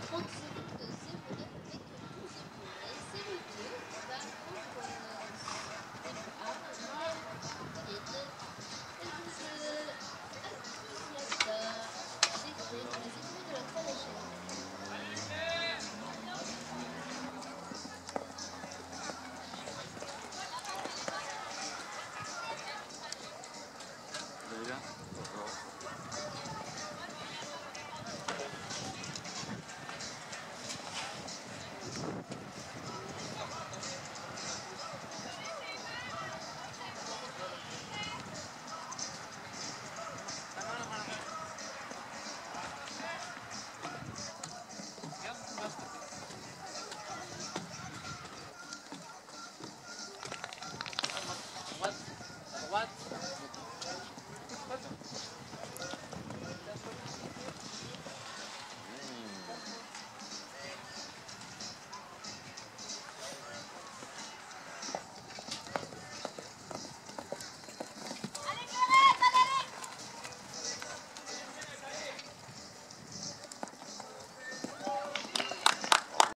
foot, what?